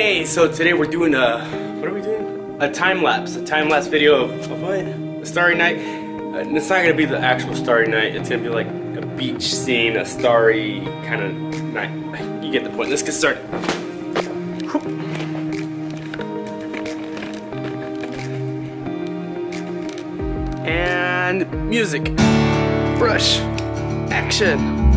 Hey, so today we're doing a, what are we doing? A time lapse, a time lapse video of, of what? A starry night. Uh, it's not gonna be the actual starry night, it's gonna be like a beach scene, a starry kind of night. You get the point, let's get started. And music, brush, action.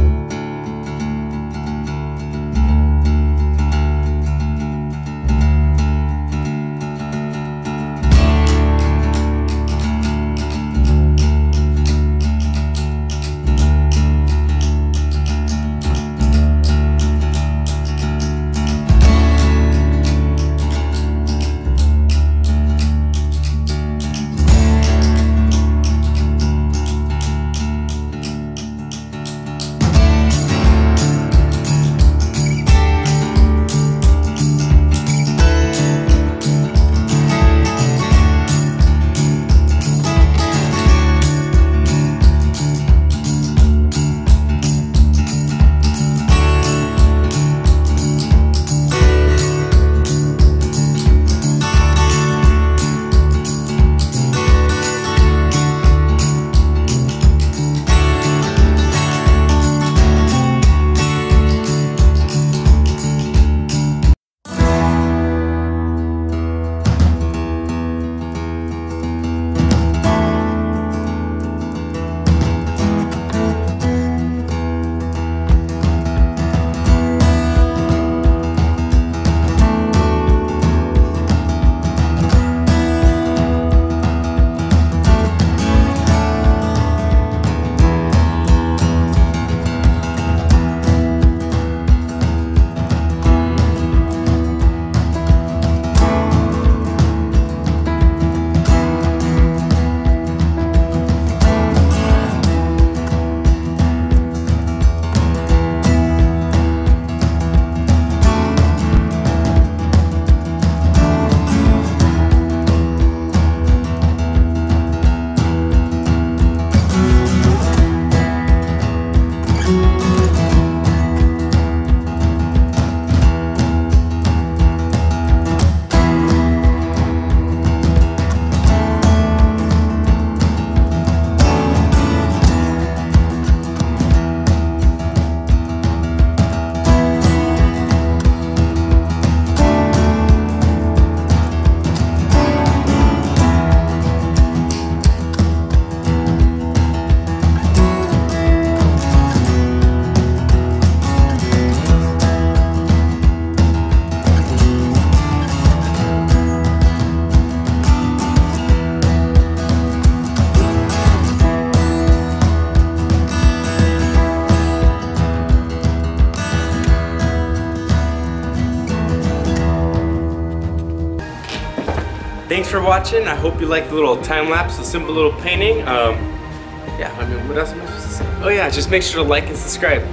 Thanks for watching. I hope you liked the little time lapse, the simple little painting. Um, yeah, I mean, what else am I supposed to say? Oh yeah, just make sure to like and subscribe.